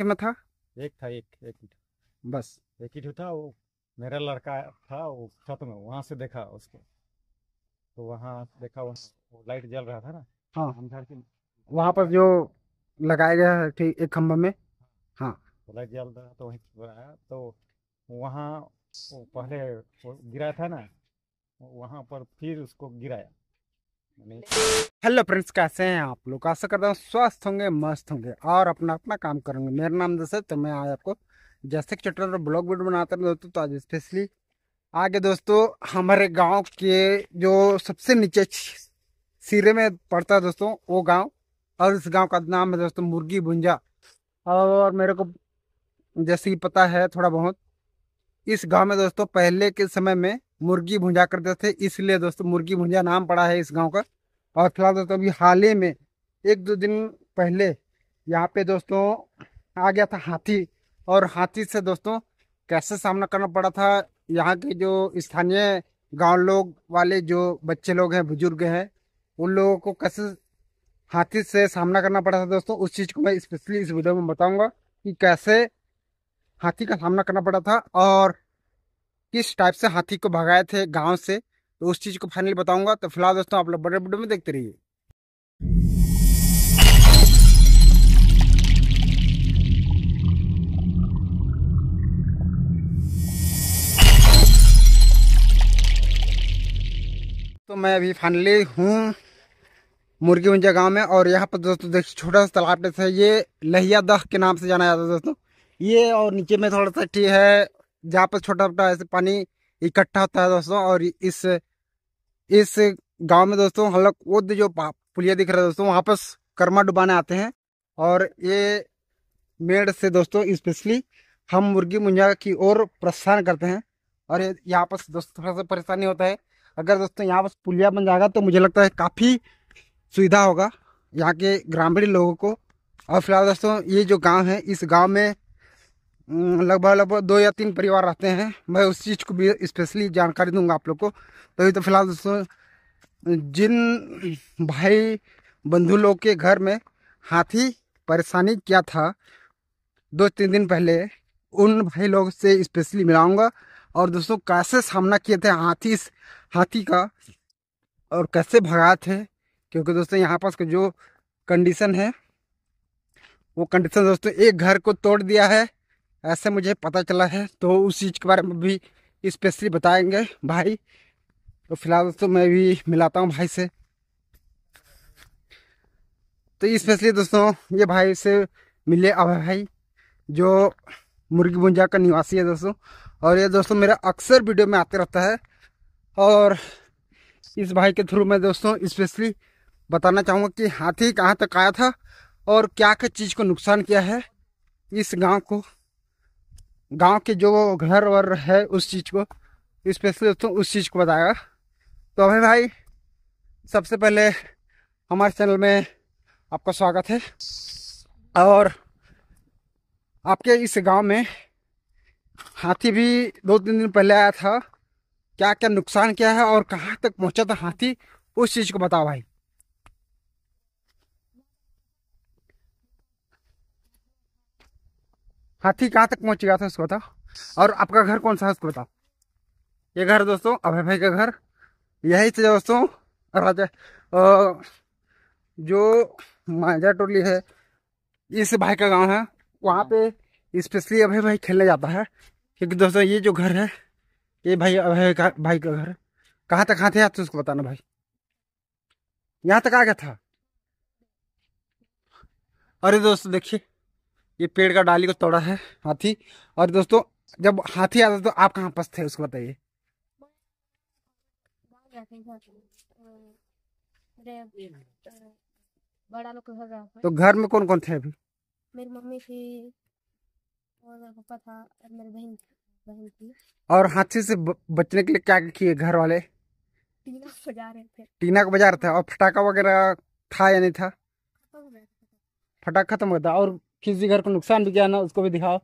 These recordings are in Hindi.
में था? एक था एक एक ही बस। एक ही था वो मेरा लड़का था वो छत में वहाँ से देखा उसको। तो वहाँ देखा वहाँ वो लाइट जल रहा था ना। हाँ। हम घर के वहाँ पर जो लगाया गया है ठीक एक खंभा में? हाँ। तो लाइट जल रहा तो वहीं आया। तो वहाँ पहले गिरा था ना वहाँ पर फिर उसको गिराया। हेलो फ्रेंड्स कैसे हैं आप लोग? आशा करता हूँ स्वस्थ होंगे, मस्त होंगे और अपना अपना काम करेंगे। मेरा नाम जैसे तो मैं आज आपको जैसे चटर ब्लॉग वीडियो बनाता हूँ दोस्तों तो आज स्पेशली आगे दोस्तों हमारे गाँव के जो सबसे नीचे सिरे में पड़ता है दोस्तों, वो गाँव। और इस गाँव का नाम है दोस्तों मुर्गी भुंजा। और मेरे को जैसे कि पता है थोड़ा बहुत इस गाँव में दोस्तों, पहले के समय में मुर्गी भुंजा करते थे, इसलिए दोस्तों मुर्गी भुंजा नाम पड़ा है इस गाँव का। और फ़िलहाल दोस्तों, अभी हाल ही में एक दो दिन पहले यहाँ पे दोस्तों आ गया था हाथी, और हाथी से दोस्तों कैसे सामना करना पड़ा था, यहाँ के जो स्थानीय गाँव लोग वाले जो बच्चे लोग हैं, बुज़ुर्ग हैं, उन लोगों को कैसे हाथी से सामना करना पड़ा था दोस्तों, उस चीज़ को मैं स्पेशली इस वीडियो में बताऊँगा कि कैसे हाथी का सामना करना पड़ा था, और किस टाइप से हाथी को भगाए थे गाँव से तो उस चीज़ को फाइनली बताऊँगा। तो फ़िलहाल दोस्तों, आप लोग बड़े वीडियो में देखते रहिए। तो मैं अभी फाइनली हूँ मुर्गी मुंजा गाँव में, और यहाँ पर दोस्तों देखिए, छोटा सा तालाब है। ये लहिया दह के नाम से जाना जाता है दोस्तों। ये और नीचे में थोड़ा सा टी है जहाँ पर छोटा छोटा ऐसे पानी इकट्ठा होता है दोस्तों और इस इस गाँव में दोस्तों हम लोग वो जो पुलिया दिख रहा है दोस्तों, वहाँ पर कर्मा डुबाने आते हैं। और ये मेड़ से दोस्तों स्पेशली हम मुर्गी मुंजा की ओर प्रस्थान करते हैं। और यहाँ पर दोस्तों थोड़ा सा परेशानी होता है। अगर दोस्तों यहाँ पर पुलिया बन जाएगा तो मुझे लगता है काफ़ी सुविधा होगा यहाँ के ग्रामीण लोगों को। और फ़िलहाल दोस्तों ये जो गाँव है, इस गाँव में लगभग लगभग दो या तीन परिवार रहते हैं। मैं उस चीज़ को भी स्पेशली जानकारी दूँगा आप लोग को। तो ये तो फ़िलहाल दोस्तों, जिन भाई बंधु लोग के घर में हाथी परेशानी किया था, दो तीन दिन पहले, उन भाई लोग से स्पेशली मिलाऊँगा। और दोस्तों, कैसे सामना किए थे हाथी हाथी का, और कैसे भगाए थे, क्योंकि दोस्तों यहाँ पास का जो कंडीशन है, वो कंडीशन दोस्तों एक घर को तोड़ दिया है। ऐसे मुझे पता चला है तो उस चीज़ के बारे में भी स्पेशली बताएँगे भाई। तो फ़िलहाल दोस्तों, मैं भी मिलाता हूँ भाई से। तो स्पेशली दोस्तों, ये भाई से मिले अभय भाई, जो मुर्गी बुंजा का निवासी है दोस्तों। और ये दोस्तों मेरा अक्सर वीडियो में आते रहता है। और इस भाई के थ्रू मैं दोस्तों स्पेशली बताना चाहूँगा कि हाथी कहाँ तक आया था और क्या क्या चीज़ को नुकसान किया है इस गाँव को। गाँव के जो घर वर है उस चीज़ को स्पेशली दोस्तों उस चीज़ को बताएगा तो अभय भाई, सबसे पहले हमारे चैनल में आपका स्वागत है। और आपके इस गाँव में हाथी भी दो तीन दिन पहले आया था। क्या क्या नुकसान किया है और कहाँ तक पहुँचा था हाथी, उस चीज़ को बताओ भाई। हाथी कहाँ तक पहुँच गया था उसको बताओ। और आपका घर कौन सा है उसको बताओ। ये घर दोस्तों अभय भाई का घर। यही से दोस्तों, राजा जो मांझा टोली है, इस भाई का गाँव है। वहाँ पे स्पेशली अभय भाई खेलने जाता है। क्योंकि दोस्तों, ये जो घर है, ये भाई अभय का, भाई का घर। कहाँ तक हाथी आते उसको बताना भाई। यहाँ तक आ गया था। अरे दोस्तों, देखिए। ये पेड़ का डाली को तोड़ा है हाथी। और दोस्तों जब हाथी आता तो आप कहाँ थे उसको बताइए। बड़ा लोग घर तो घर में कौन कौन थे अभी? मेरी मम्मी थी और मेरा पापा था और मेरी बहन बहन थी। और हाथी से बचने के लिए क्या किए घर वाले? टीना बजा रहे थे। टीना को बजा रहे थे। और फटाका वगैरह था या नहीं था? खत्म हो गया था। खत्म होता और किसी घर को नुकसान भी किया ना उसको भी दिखाओ।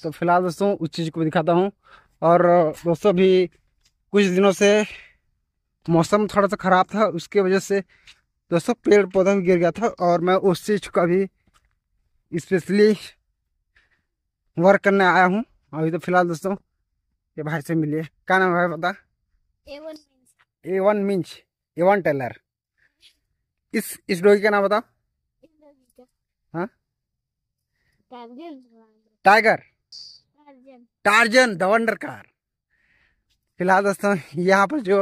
तो फ़िलहाल दोस्तों उस चीज़ को भी दिखाता हूँ। और दोस्तों भी कुछ दिनों से मौसम थोड़ा सा ख़राब था उसके वजह से दोस्तों पेड़ पौधा भी गिर गया था और मैं उस चीज़ का भी स्पेशली वर्क करने आया हूँ। अभी तो फ़िलहाल दोस्तों ये भाई से मिलिए। क्या नाम है भाई बता? मीन्स ए वन मिंच ए वन टेलर इस इस डोगी का नाम बताओ हाँ? Tarzan tiger Tarzan the wonder car फ़िलहाल दोस्तों यहाँ पर जो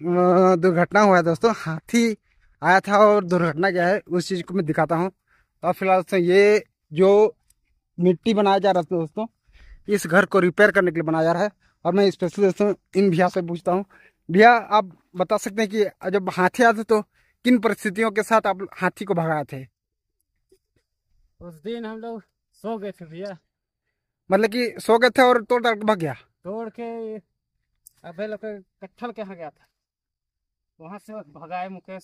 दुर्घटना हुआ है दोस्तों हाथी आया था और दुर्घटना क्या है उस चीज़ को मैं दिखाता हूँ। और फ़िलहाल दोस्तों ये जो मिट्टी बनाया जा रहा था दोस्तों इस घर को रिपेयर करने के लिए बनाया जा रहा है। और मैं स्पेशली दोस्तों इन भैया से पूछता हूँ। भैया आप बता सकते हैं कि जब हाथी आते तो किन परिस्थितियों के साथ आप हाथी को भगाए थे? उस दिन हम लोग सो गए थे भैया। मतलब कि सो गए थे और तोड़ ताड़ भाग गया? तोड़ के अबे लोग कट्ठल के यहाँ गया था। वहाँ से भगाए मुकेश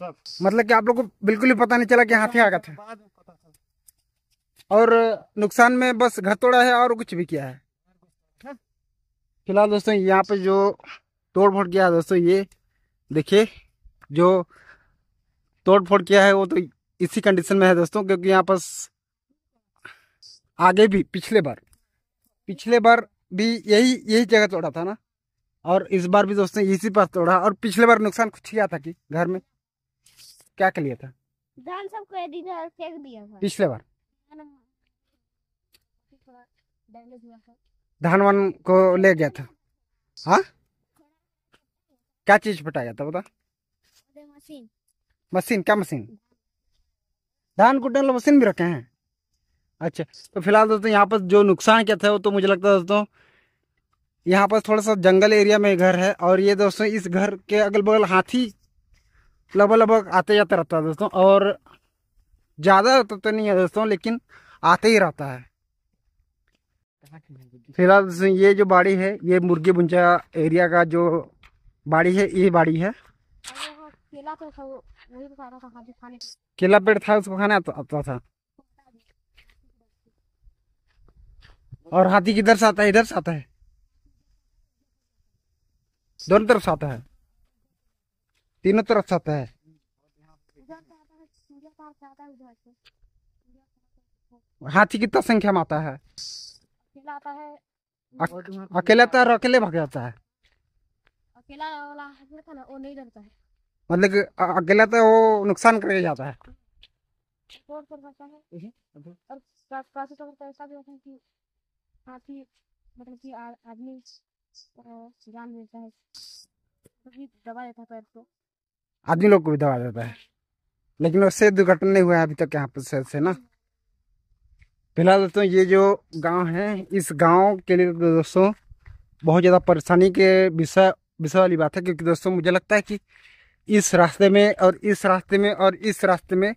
सब। मतलब कि आप लोग को बिल्कुल ही पता नहीं चला कि हाथी आ गया था। बाद में पता चला। और नुकसान में बस घर तोड़ा है और कुछ भी किया है? फ़िलहाल दोस्तों यहाँ पे जो तोड़ फोड़ किया है दोस्तों ये देखिए जो तोड़ फोड़ किया है वो तो इसी कंडीशन में है दोस्तों क्योंकि यहाँ पर आगे भी पिछले बार पिछले बार भी यही यही जगह तोड़ा था ना? और इस बार भी दोस्तों इसी पर तोड़ा और पिछले बार नुकसान कुछ किया था कि घर में? क्या कर लिया था? धान इधर फेंक दिया था। पिछले बार। धान वान को ले गया था। हाँ? क्या चीज़ फटा गया था बता? मशीन। मशीन क्या मशीन? धान कुटने वाला मशीन भी रखे हैं। अच्छा तो फ़िलहाल दोस्तों यहाँ पर जो नुकसान क्या था वो तो मुझे लगता है दोस्तों यहाँ पर थोड़ा सा जंगल एरिया में घर है और ये दोस्तों इस घर के अगल बगल हाथी लगभग लगभग आते जाते रहता है दोस्तों और ज़्यादा तो, तो नहीं है दोस्तों लेकिन आते ही रहता है। फ़िलहाल दोस्तों ये जो बाड़ी है ये मुर्गी बुंजा एरिया का जो बाड़ी है ये बाड़ी है। केला तो पेड़ था उसको खाना आता आता था। और हाथी किधर से आता है? इधर से आता है। दोनों तरफ़ से आता है। तीनों तरफ़ से आता है। हाथी कितना संख्या में आता है? अकेला आता आता है और अकेले भाग जाता है। अकेला वाला हाथी था ना, वो नहीं डरता है। मतलब कि अकेला तो वो नुकसान करके जाता है। है। काफ़ी तो मतलब कि आदमी जान देता है। दबा देता है पैर को। आदमी लोग को भी दबा देता है। लेकिन उससे दुर्घटना नहीं हुआ है अभी तक यहाँ पर से, से ना। फ़िलहाल दोस्तों ये जो गाँव है इस गाँव के लिए तो दोस्तों बहुत ज़्यादा परेशानी के विषय विषय वाली बात है। क्योंकि दोस्तों मुझे लगता है कि इस रास्ते में और इस रास्ते में और इस रास्ते में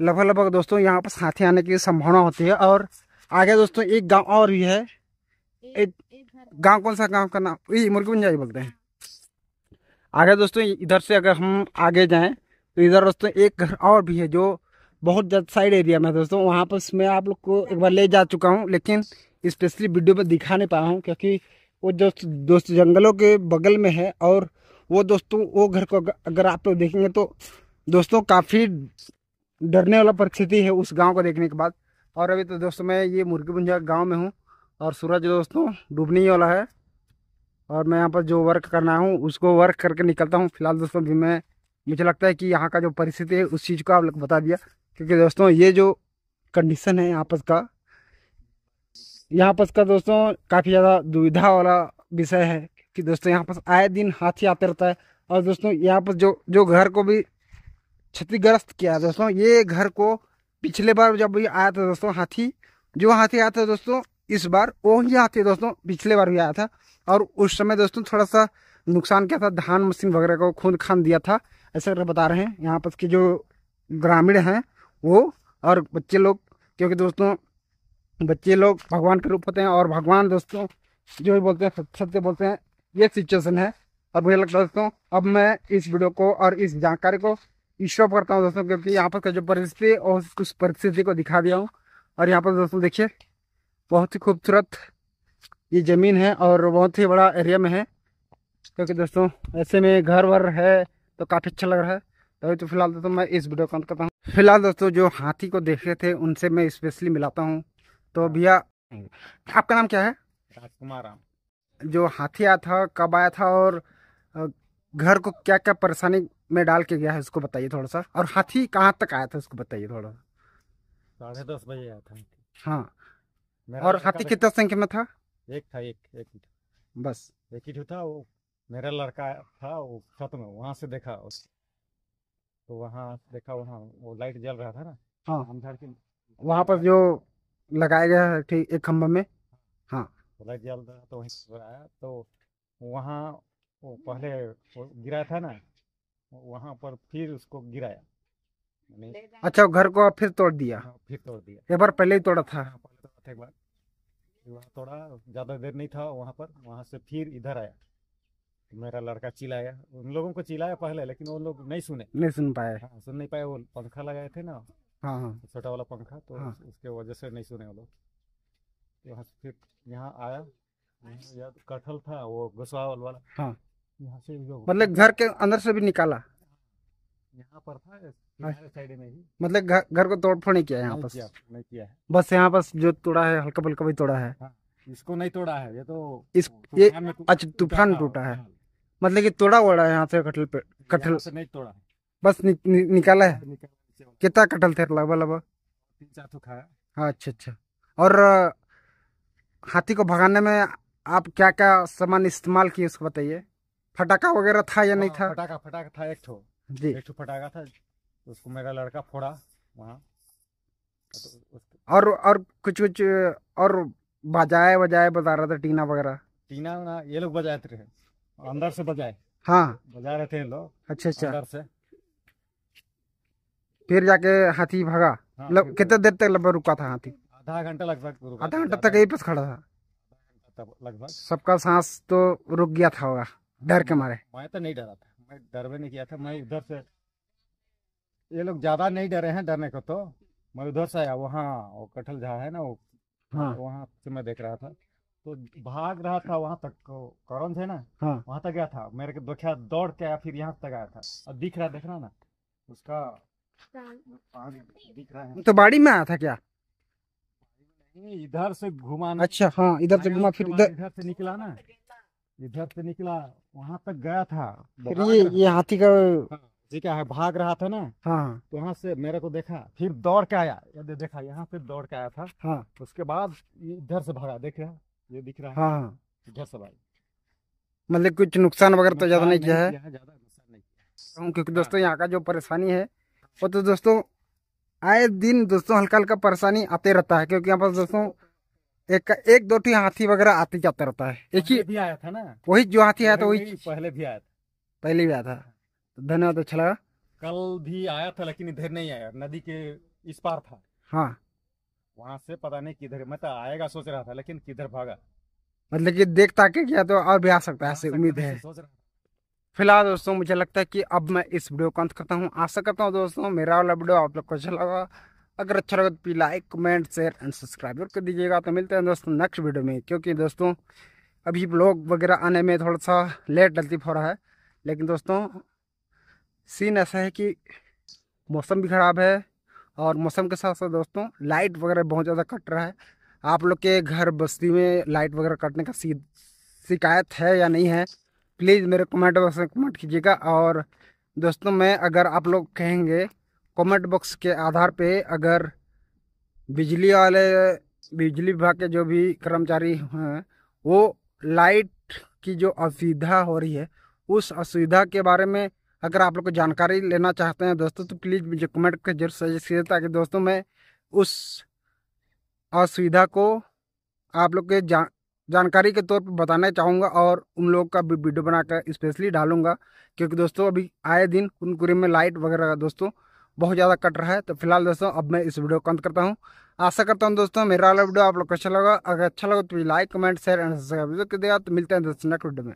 लगभग लगभग दोस्तों यहाँ पर हाथी आने की संभावना होती है और आगे दोस्तों एक गाँव और भी है। गाँव कौन सा गाँव का नाम? ये मुर्गी गुंजाई बोलते हैं। आगे दोस्तों इधर से अगर हम आगे जाएँ तो इधर दोस्तों एक घर और भी है जो बहुत ज़्यादा साइड एरिया में है दोस्तों। वहाँ पर मैं आप लोग को एक बार ले जा चुका हूँ लेकिन स्पेशली वीडियो में दिखा नहीं पाया हूँ क्योंकि वो जो दोस्त जंगलों के बगल में है और वो दोस्तों, वो घर को अगर- आप लोग देखेंगे तो दोस्तों काफ़ी डरने वाला परिस्थिति है उस गाँव को देखने के बाद। और अभी तो दोस्तों मैं ये मुर्गी बुंजा गाँव में हूँ और सूरज दोस्तों डूबने ही वाला है। और मैं यहाँ पर जो वर्क करना हूँ, उसको वर्क करके निकलता हूँ। फ़िलहाल दोस्तों भी मैं, मुझे लगता है कि यहाँ का जो परिस्थिति है उस चीज़ को आप लोग बता दिया। क्योंकि दोस्तों ये जो कंडीशन है यहाँ पर का, यहाँ पर का दोस्तों काफ़ी ज़्यादा दुविधा वाला विषय है। कि दोस्तों यहाँ पर आए दिन हाथी आते रहता है। और दोस्तों यहाँ पर जो जो घर को भी क्षतिग्रस्त किया है दोस्तों, ये घर को पिछले बार जब भी आया था दोस्तों हाथी, जो हाथी आया था दोस्तों, इस बार वो ही हाथी दोस्तों पिछले बार भी आया था। और उस समय दोस्तों थोड़ा सा नुकसान क्या था, धान मशीन वगैरह को खून खान दिया था, ऐसा बता रहे हैं। यहाँ पर के जो ग्रामीण हैं वो, और बच्चे लोग, क्योंकि दोस्तों बच्चे लोग भगवान के रूप होते हैं, और भगवान दोस्तों जो भी बोलते हैं, सत्य बोलते हैं ये सिचुएशन है। और मुझे लगता है दोस्तों, अब मैं इस वीडियो को और इस जानकारी को स्टॉप करता हूँ दोस्तों, क्योंकि यहाँ पर जो परिस्थिति और उस परिस्थिति को दिखा दिया हूँ। और यहाँ पर दोस्तों देखिए, बहुत ही खूबसूरत ये ज़मीन है और बहुत ही बड़ा एरिया में है। क्योंकि दोस्तों, ऐसे में घर वर है तो काफ़ी अच्छा लग रहा है। तभी तो फ़िलहाल दोस्तों मैं इस वीडियो को अंत करता हूँ। फ़िलहाल दोस्तों, जो हाथी को देखे थे, उनसे मैं स्पेशली मिलाता हूँ। तो भैया, आपका नाम क्या है? राजकुमार राम। जो हाथी आया था कब आया था और घर को क्या क्या परेशानी में डाल के गया है उसको बताइए थोड़ा सा। और हाथी कहाँ तक आया था उसको बताइए थोड़ा। सा साढ़े दस बजे आया था हाँ। और हाथी कितना संख्या में था? एक था एक एक ही। बस। एक ही था वो मेरा लड़का था वो छत में वहाँ से देखा उस- तो वहाँ देखा वहाँ वो लाइट जल रहा था ना। हाँ। हम वहाँ पर जो लगाया गया है ठीक एक खंभा में। तो लाइट जल रहा तो वहीं पर आया तो वहाँ वो पहले वो गिरा था ना वहाँ पर फिर उसको गिराया। अच्छा घर को फिर तोड़ दिया? हाँ, फिर तोड़ दिया। एक बार पहले ही तोड़ा था। हाँ, पहले तोड़ा था एक बार। वहाँ तोड़ा ज़्यादा देर नहीं था वहाँ पर वहाँ से फिर इधर आया। तो मेरा लड़का चिल्लाया उन लोगों को चिल्लाया पहले लेकिन वो लोग नहीं सुने। नहीं सुन पाए। हाँ सुन नहीं पाए वो पंखा लगाए थे ना हाँ हाँ। छोटा वाला पंखा तो हाँ। उसके वजह से नहीं सुने वो लोग। वहाँ से फिर यहाँ आया यहाँ कटहल था वो घुसवाल वाला हाँ। यहाँ से जो मतलब घर के अंदर से भी निकाला? यहाँ पर था साइड में ही। मतलब घर घर को तोड़ फोड़ नहीं किया यहाँ पर? नहीं किया है। बस यहाँ पर जो तोड़ा है हल्का फुल्का भी तोड़ा है? इसको नहीं तोड़ा है ये तो इस- ये- अच्छा तूफ़ान टूटा है। हाँ। मतलब कि तोड़ा वोड़ा है यहाँ से कटहल पे कटहल से नहीं तोड़ा बस नि, नि, निकाला है। कितना कटल थे लगभग लगभग? तीन चार तो खाया। हाँ अच्छा अच्छा। और हाथी को भगाने में आप क्या क्या सामान इस्तेमाल किए उसको बताइए? फटाका वगैरह था या नहीं हाँ, था? फटाका फटाका था एक ठो। जी। एक ठो फटाका था उसको मेरा लड़का फोड़ा वहाँ। तो और और कुछ कुछ और बजाए बजाए बजा रहा था टीना वगैरह? टीना ना ये लोग बजाए थे। अंदर से बजाए। हाँ। बजा रहे थे लोग। अच्छा अच्छा। अंदर से। फिर जाके हाथी भगा। हाँ, मतलब फिर कितने देर तक लगभग रुका था हाथी? आधा घंटा लगभग आधा घंटा तक यहीं पर खड़ा था। लगभग। सबका सांस तो रुक गया था होगा डर के मारे। मैं तो नहीं डरा था मैं डर भी नहीं किया था मैं उधर से ये लोग ज़्यादा नहीं डरे हैं डरने को तो मैं उधर से आया वहाँ वो कटहल जहाँ है ना वो हाँ। वहाँ से मैं देख रहा था। तो भाग रहा था वहाँ तक कौन थे ना हाँ। वहाँ तक गया था मेरे को देखा दौड़ के आया फिर यहाँ तक आया था। और दिख रहा देख रहा ना उसका दिख रहा है। तो बाड़ी में आया था क्या? इधर से घुमा अच्छा हाँ इधर से घुमा फिर इधर इधर से निकला ना इधर से निकला वहाँ तक गया था। फिर ये ये हाथी का हाँ, जी क्या है भाग रहा था ना? हाँ। तो वहाँ से मेरे को देखा फिर दौड़ के आया। ये दे- देखा यहाँ से दौड़ के आया था। हाँ। उसके बाद ये इधर से भागा देख रहा ये दिख रहा है। हाँ। हाँ इधर से भागा। मतलब कुछ नुकसान वगैरह तो ज़्यादा नहीं किया है? ज़्यादा नुकसान नहीं किया क्योंकि दोस्तों यहाँ का जो परेशानी है वो तो दोस्तों आए दिन दोस्तों हल्का हल्का परेशानी आते रहता है क्योंकि यहाँ पर दोस्तों एक एक दो ठी हाथी वगैरह आते जाते रहता है। एक ही भी आया था ना? वही जो हाथी आया था वही पहले- भी आया था। पहले भी आया था। तो धन्यवाद अच्छा लगा। कल भी आया था लेकिन इधर नहीं आया। नदी के इस पार था। हाँ। वहाँ से पता नहीं किधर मैं तो आएगा सोच रहा था लेकिन किधर भागा? मतलब कि देख ताके किया तो और भी आ सकता है ऐसे उम्मीद है। सोच रहा फ़िलहाल दोस्तों, मुझे लगता है कि अब मैं इस वीडियो को अंत करता हूँ। आशा करता हूँ दोस्तों, मेरा वाला वीडियो आप लोग को अच्छा लगा। अगर अच्छा लगा तो please like comment share and subscribe कर दीजिएगा। तो मिलते हैं दोस्तों नेक्स्ट वीडियो में, क्योंकि दोस्तों, अभी ब्लॉग वगैरह आने में थोड़ा सा लेट डलती हो रहा है। लेकिन दोस्तों सीन ऐसा है कि मौसम भी ख़राब है और मौसम के साथ साथ दोस्तों लाइट वगैरह बहुत ज़्यादा कट रहा है। आप लोग के घर बस्ती में लाइट वगैरह कटने का शिकायत है या नहीं है? प्लीज़ मेरे कमेंट बॉक्स में कमेंट कीजिएगा। और दोस्तों, मैं अगर आप लोग कहेंगे, कमेंट बॉक्स के आधार पे अगर बिजली वाले, बिजली विभाग के जो भी कर्मचारी हैं, वो लाइट की जो असुविधा हो रही है, उस असुविधा के बारे में अगर आप लोग को जानकारी लेना चाहते हैं दोस्तों तो प्लीज़ मुझे कमेंट कर ज़रूर सजेस्ट कीजिए, ताकि दोस्तों मैं उस असुविधा को आप लोग के जान जानकारी के तौर पर बताना चाहूँगा और उन लोगों का भी वीडियो बनाकर स्पेशली डालूँगा। क्योंकि दोस्तों, अभी आए दिन कुनकुरे में लाइट वगैरह दोस्तों, बहुत ज़्यादा कट रहा है। तो फ़िलहाल दोस्तों, अब मैं इस वीडियो को अंत करता हूँ। आशा करता हूँ दोस्तों, मेरा वाला वीडियो आप लोग को अच्छा लगा। अगर अच्छा लगा तो like, comment share and subscribe कर दिया तो मिलते हैं दोस्तों, नेक्स्ट वीडियो में।